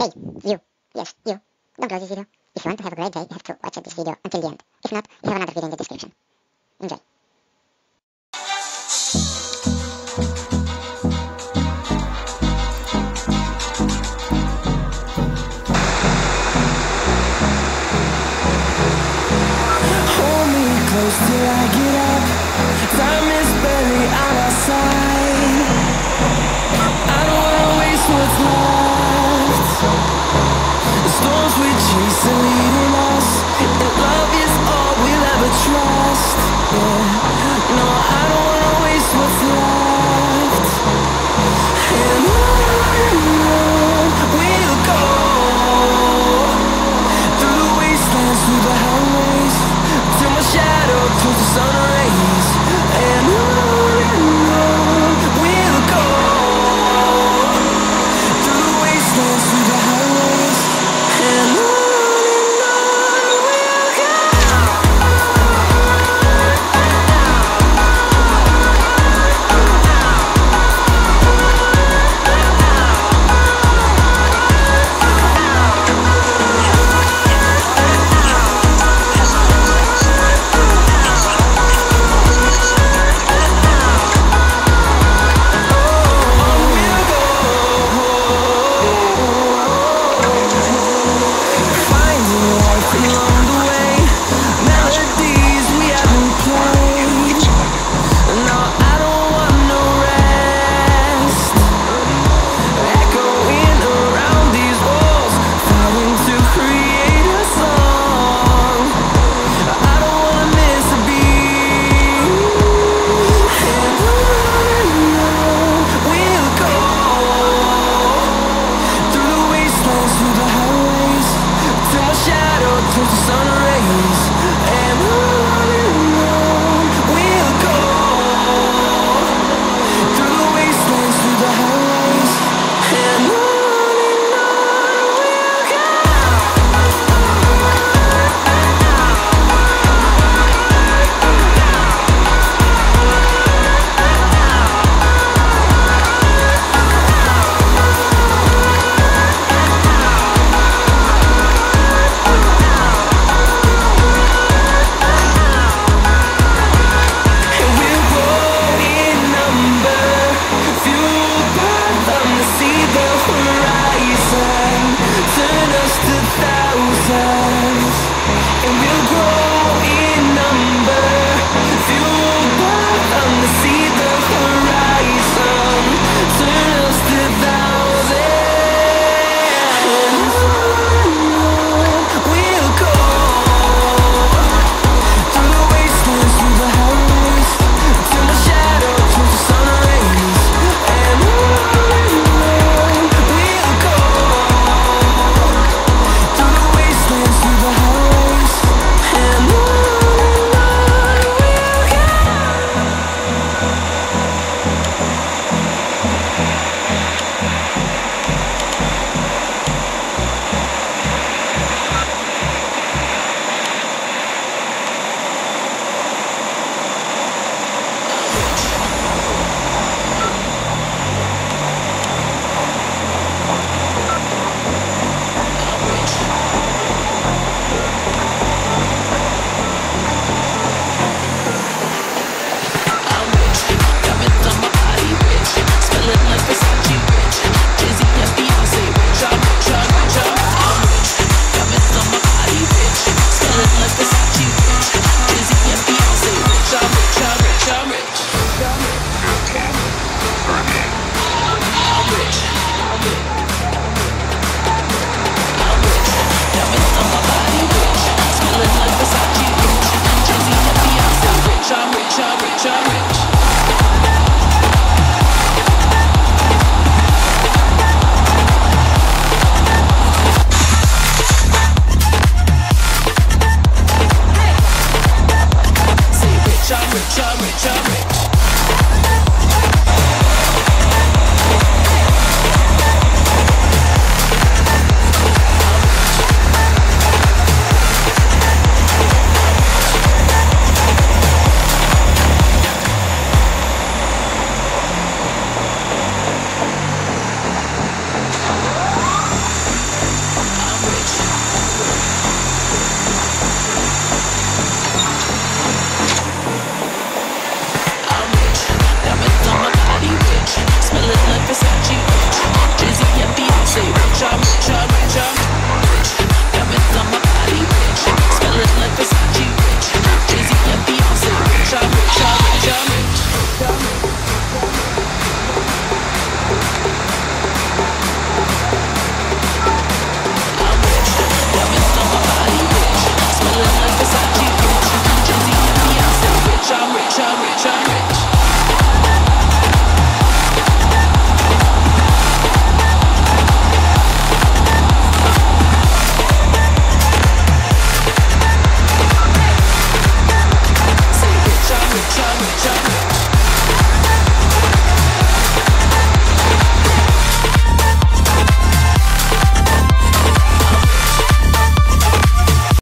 Hey, you. Yes, you. Don't close this video. If you want to have a great day, you have to watch this video until the end. If not, you have another video in the description. Enjoy. misleading